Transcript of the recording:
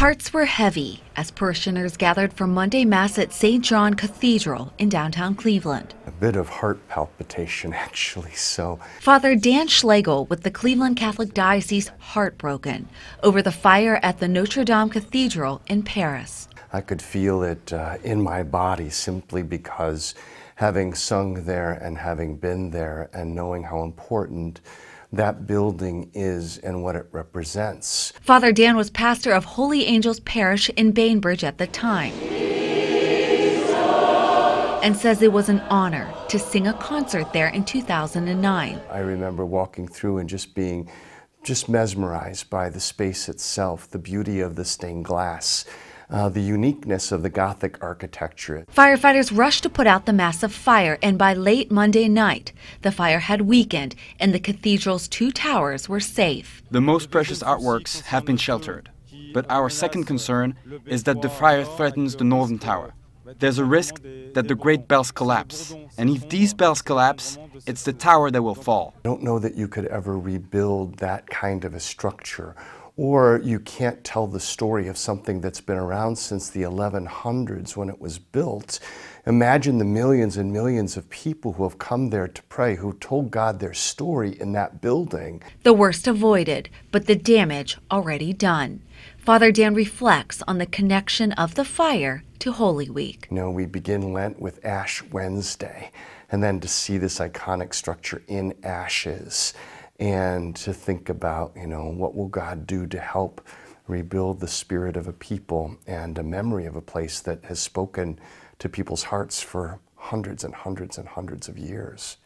Hearts were heavy as parishioners gathered for Monday Mass at St. John Cathedral in downtown Cleveland. A bit of heart palpitation, actually, so. Father Dan Schlegel with the Cleveland Catholic Diocese heartbroken over the fire at the Notre Dame Cathedral in Paris. I could feel it uh, in my body simply because having sung there and having been there and knowing how important that building is and what it represents. Father Dan was pastor of Holy Angels Parish in Bainbridge at the time and says it was an honor to sing a concert there in 2009. I remember walking through and just being just mesmerized by the space itself, the beauty of the stained glass, uh, the uniqueness of the Gothic architecture. Firefighters rushed to put out the massive fire, and by late Monday night, the fire had weakened and the cathedral's two towers were safe. The most precious artworks have been sheltered, but our second concern is that the fire threatens the northern tower. There's a risk that the great bells collapse, and if these bells collapse, it's the tower that will fall. I don't know that you could ever rebuild that kind of a structure or you can't tell the story of something that's been around since the 1100s when it was built. Imagine the millions and millions of people who have come there to pray, who told God their story in that building. The worst avoided, but the damage already done. Father Dan reflects on the connection of the fire to Holy Week. You know, we begin Lent with Ash Wednesday, and then to see this iconic structure in ashes and to think about, you know, what will God do to help rebuild the spirit of a people and a memory of a place that has spoken to people's hearts for hundreds and hundreds and hundreds of years.